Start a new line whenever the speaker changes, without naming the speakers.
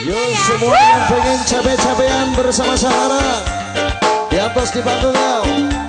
Yo iya, ya. semua yang pengen capek-capean bersama Sahara Di atas di panggung